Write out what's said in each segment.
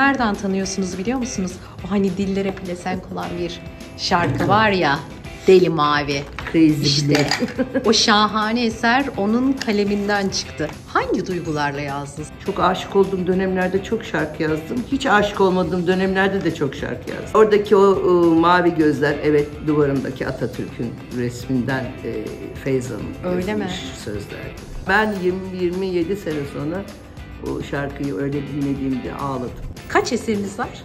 nereden tanıyorsunuz biliyor musunuz? O hani dillere pelesenk olan bir şarkı var ya. Deli Mavi. Crazy İşte o şahane eser onun kaleminden çıktı. Hangi duygularla yazdınız? Çok aşık olduğum dönemlerde çok şarkı yazdım. Hiç aşık olmadığım dönemlerde de çok şarkı yazdım. Oradaki o e, mavi gözler, evet duvarımdaki Atatürk'ün resminden e, Feyz Hanım Öyle mi? sözlerdi. Ben 20-27 sene sonra o şarkıyı öyle dinlediğimde ağladım. Kaç eseriniz var?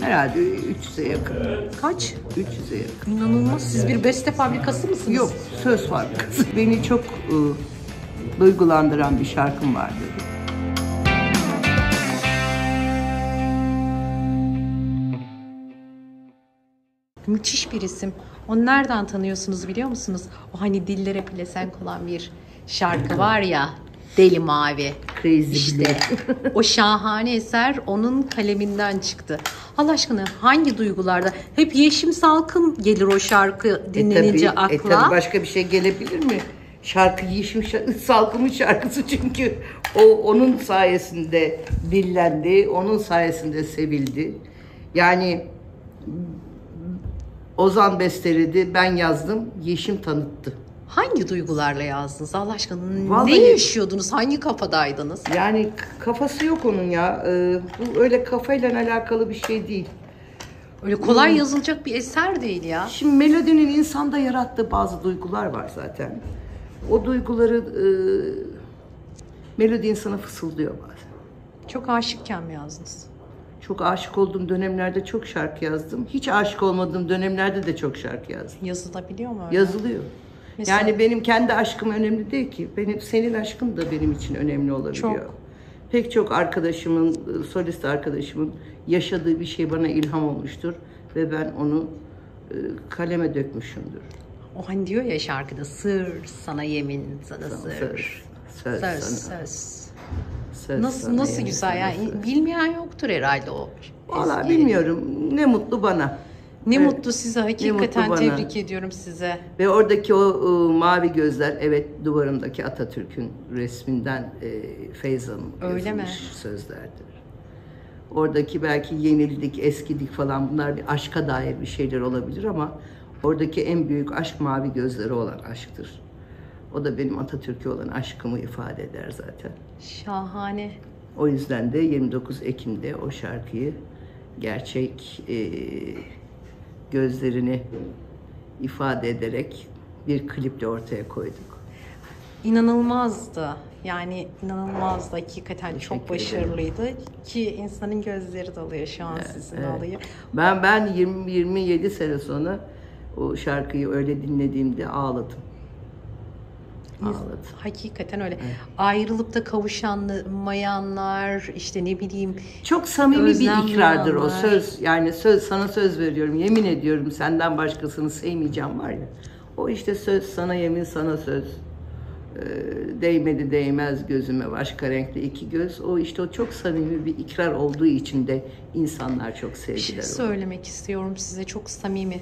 Herhalde 300'e yakın. Kaç? 300'e yakın. İnanılmaz. Siz bir beste fabrikası mısınız? Yok, söz fabrikası. Beni çok e, duygulandıran bir şarkım vardı. Müthiş bir isim. Onu nereden tanıyorsunuz biliyor musunuz? O hani dillere pelesenk olan bir şarkı var ya. Deli Mavi. Crazy İşte o şahane eser onun kaleminden çıktı. Allah aşkına hangi duygularda? Hep Yeşim Salkım gelir o şarkı dinlenince e tabii, akla. E tabii başka bir şey gelebilir mi? Şarkı Yeşim Şa- Salkım'ın şarkısı çünkü o onun sayesinde billendi, onun sayesinde sevildi. Yani Ozan besteledi, ben yazdım, Yeşim tanıttı. Hangi duygularla yazdınız Allah aşkına? Ne Vallahi- yaşıyordunuz? Hangi kafadaydınız? Yani kafası yok onun ya. Ee, bu öyle kafayla alakalı bir şey değil. Öyle kolay yazılacak bir eser değil ya. Şimdi melodinin insanda yarattığı bazı duygular var zaten. O duyguları e, melodi insana fısıldıyor bazen. Çok aşıkken mi yazdınız? Çok aşık olduğum dönemlerde çok şarkı yazdım. Hiç aşık olmadığım dönemlerde de çok şarkı yazdım. Yazılabiliyor mu öyle? Yazılıyor. Mesela- Yani benim kendi aşkım önemli değil ki. Benim senin aşkın da benim için önemli olabiliyor. Çok. Pek çok arkadaşımın, solist arkadaşımın yaşadığı bir şey bana ilham olmuştur ve ben onu e, kaleme dökmüşümdür. O hani diyor ya şarkıda sır sana yemin sana sır. Söz, söz, Söz sana. söz. Söz Nasıl sana, nasıl yemin güzel yani söz. bilmeyen yoktur herhalde o. Valla bilmiyorum. Ne mutlu bana. Ne Evet. mutlu size hakikaten mutlu bana. tebrik ediyorum size. Ve oradaki o e, mavi gözler, evet duvarımdaki Atatürk'ün resminden e, Feyz Hanım Öyle mi? sözlerdir. Oradaki belki yenildik, eskidik falan bunlar bir aşka dair bir şeyler olabilir ama oradaki en büyük aşk mavi gözleri olan aşktır. O da benim Atatürk'e olan aşkımı ifade eder zaten. Şahane. O yüzden de 29 Ekim'de o şarkıyı gerçek e, gözlerini ifade ederek bir kliple ortaya koyduk. İnanılmazdı. Yani inanılmazdı. Hakikaten çok Teşekkür başarılıydı. Ki insanın gözleri dalıyor şu an sizin evet. olayı. Ben ben 20 27 sene sonra o şarkıyı öyle dinlediğimde ağladım. Ağladım. Hakikaten öyle. Ayrılıp da kavuşamayanlar işte ne bileyim Çok samimi bir ikrardır o söz. Yani söz sana söz veriyorum. Yemin ediyorum senden başkasını sevmeyeceğim var ya. O işte söz sana yemin sana söz. Ee, değmedi değmez gözüme başka renkli iki göz. O işte o çok samimi bir ikrar olduğu için de insanlar çok bir şey söylemek istiyorum size çok samimi.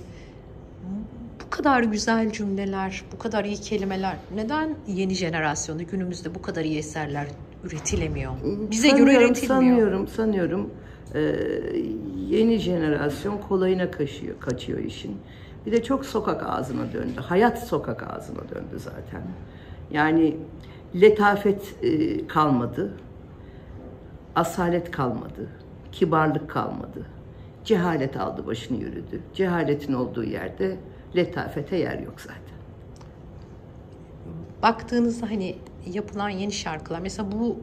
Bu kadar güzel cümleler, bu kadar iyi kelimeler neden yeni jenerasyonda günümüzde bu kadar iyi eserler üretilemiyor? Bize göre Sanıyorum, üretilmiyor. Sanıyorum, sanıyorum. Ee, yeni jenerasyon kolayına kaçıyor, kaçıyor işin. Bir de çok sokak ağzına döndü. Hayat sokak ağzına döndü zaten. Yani letafet e, kalmadı. Asalet kalmadı. Kibarlık kalmadı. Cehalet aldı başını yürüdü. Cehaletin olduğu yerde letafete yer yok zaten. Baktığınızda hani yapılan yeni şarkılar mesela bu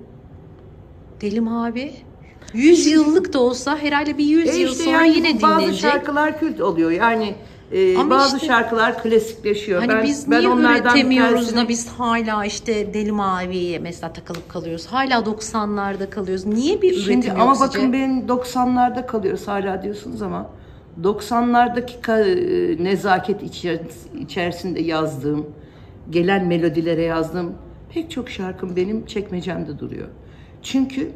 Deli Mavi 100 yıllık da olsa herhalde bir 100 E yıl işte sonra yani yine bazı dinlenecek. şarkılar kült oluyor. Yani e, Ama bazı işte- şarkılar klasikleşiyor. Hani ben, biz ben niye onlardan üretemiyoruz tersini- da biz hala işte Deli Mavi'ye mesela takılıp kalıyoruz. Hala 90'larda kalıyoruz. Niye bir üretim Şimdi yok ama sizce? bakın benim 90'larda kalıyoruz hala diyorsunuz ama 90'lardaki ka- e, nezaket içer- içerisinde yazdığım, gelen melodilere yazdığım pek çok şarkım benim çekmecemde duruyor. Çünkü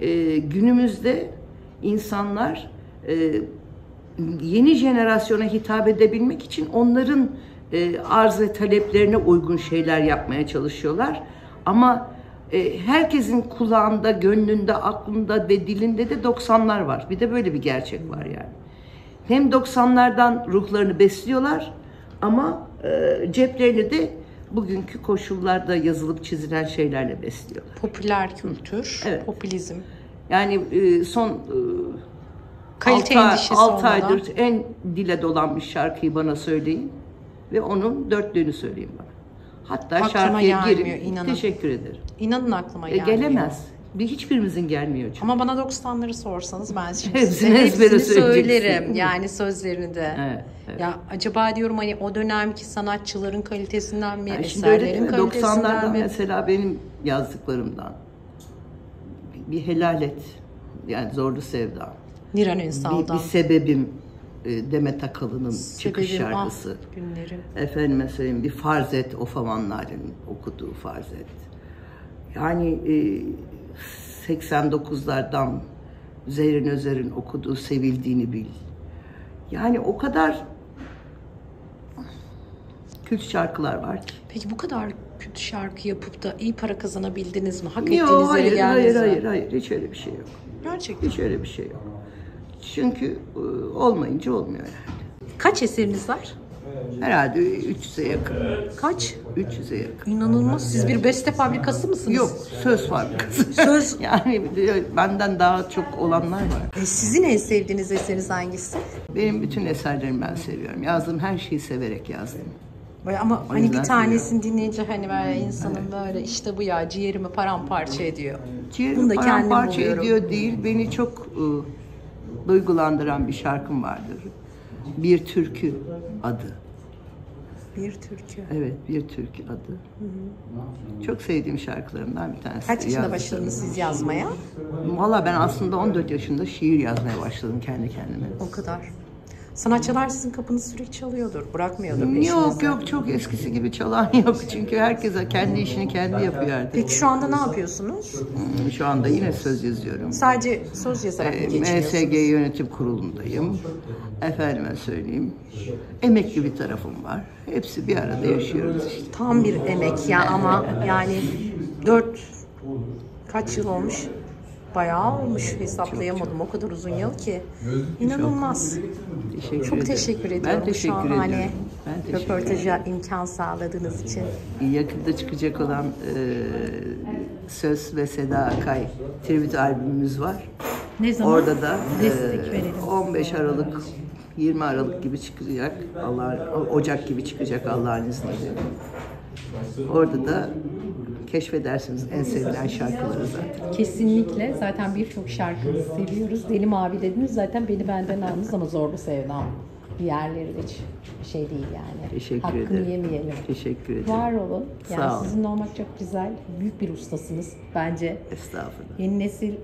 e, günümüzde insanlar e, yeni jenerasyona hitap edebilmek için onların e, arz ve taleplerine uygun şeyler yapmaya çalışıyorlar. Ama e, herkesin kulağında, gönlünde, aklında ve dilinde de 90'lar var. Bir de böyle bir gerçek var yani. Hem 90'lardan ruhlarını besliyorlar ama e, ceplerini de bugünkü koşullarda yazılıp çizilen şeylerle besliyorlar. Popüler kültür, Evet. popülizm. Yani e, son e, Kalite altı, endişesi altı olmadan. aydır en dile dolanmış şarkıyı bana söyleyin ve onun dörtlüğünü söyleyin bana. Hatta Aklıma şarkıya gelmiyor, girin. inanın. Teşekkür ederim. İnanın aklıma E, gelmiyor. gelemez. Bir hiçbirimizin gelmiyor çünkü. Ama bana 90'ları sorsanız ben şimdi Hepsini hepsini söylerim. Yani sözlerini de. Evet, evet. Ya acaba diyorum hani o dönemki sanatçıların kalitesinden mi, Yani şimdi öyle değil eserlerin mi? kalitesinden 90'lardan mi? mesela benim yazdıklarımdan bir, bir helal et. Yani zorlu sevda. Niran Bir, Ünsal'dan. bir sebebim e, Demet Akalın'ın çıkış ah, şarkısı. günlerim. Efendime söyleyeyim bir farz et o favanların okuduğu farz et. Yani e, 89'lardan Zerrin Özer'in okuduğu sevildiğini bil. Yani o kadar kült şarkılar var ki. Peki bu kadar kötü şarkı yapıp da iyi para kazanabildiniz mi? Hak ettiğiniz Yok yere hayır geldiniz hayır hayır hayır hiç öyle bir şey yok. Gerçekten. Hiç öyle bir şey yok. Çünkü e, olmayınca olmuyor yani. Kaç eseriniz var? Herhalde 300'e yakın. Kaç? 300'e yakın. İnanılmaz. Siz bir beste fabrikası mısınız? Yok söz fabrikası. Söz. yani benden daha çok olanlar var. E, sizin en sevdiğiniz eseriniz hangisi? Benim bütün eserlerimi ben seviyorum. Yazdığım her şeyi severek yazdım. Böyle ama O hani bir tanesini dinleyince hani böyle insanın böyle işte bu ya ciğerimi paramparça ediyor. Bunu Ciğerimi da paramparça buluyorum. ediyor değil, beni çok e, duygulandıran bir şarkım vardır. Bir türkü adı. Bir türkü. Evet, bir türkü adı. Çok sevdiğim şarkılarımdan bir tanesi. Kaç yaşında başladınız siz yazmaya? Valla ben aslında 14 yaşında şiir yazmaya başladım kendi kendime. O kadar. Sanatçılar sizin kapınızı sürekli çalıyordur, bırakmıyordur. Yok yok çok eskisi gibi çalan yok. Çünkü herkese kendi işini kendi yapıyor artık. Peki şu anda ne yapıyorsunuz? Hmm, Şu anda yine söz yazıyorum. Sadece söz yazarak mı Ee, geçiniyorsunuz? MSG yönetim kurulundayım. Efendime söyleyeyim. Emekli bir tarafım var. Hepsi bir arada yaşıyoruz işte. Tam bir emek ya ama yani dört kaç yıl olmuş? Bayağı olmuş hesaplayamadım o kadar uzun yıl ki. İnanılmaz. Teşekkür Çok ederim. teşekkür ediyorum Ben teşekkür şu ediyorum. şahane Ben teşekkür röportaja imkan sağladığınız için. Yakında çıkacak olan e, Söz ve Seda Akay tribüt albümümüz var. Ne zaman? Orada da e, verelim. 15 Aralık 20 Aralık gibi çıkacak. Allah Ocak gibi çıkacak Allah'ın izniyle. Orada da keşfedersiniz en sevilen şarkıları zaten. Kesinlikle. Zaten birçok şarkınızı seviyoruz. Deli Mavi dediniz zaten beni benden aldınız ama zorlu sevdam. Diğerleri de hiç şey değil yani. Teşekkür Hakkını ederim. yemeyelim. Teşekkür ederim. Var olun. Yani Sağ olun. sizinle olmak çok güzel. Büyük bir ustasınız bence. Estağfurullah. Yeni nesil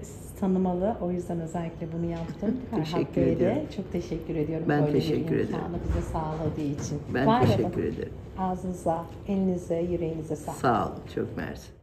tanımalı. O yüzden özellikle bunu yaptım. Teşekkür ederim. çok teşekkür ediyorum. Ben böyle teşekkür bir ederim. bize sağladığı için. Ben Var olun. teşekkür ederim. Ağzınıza, elinize, yüreğinize sağlık. Sağ olun. Çok mersi.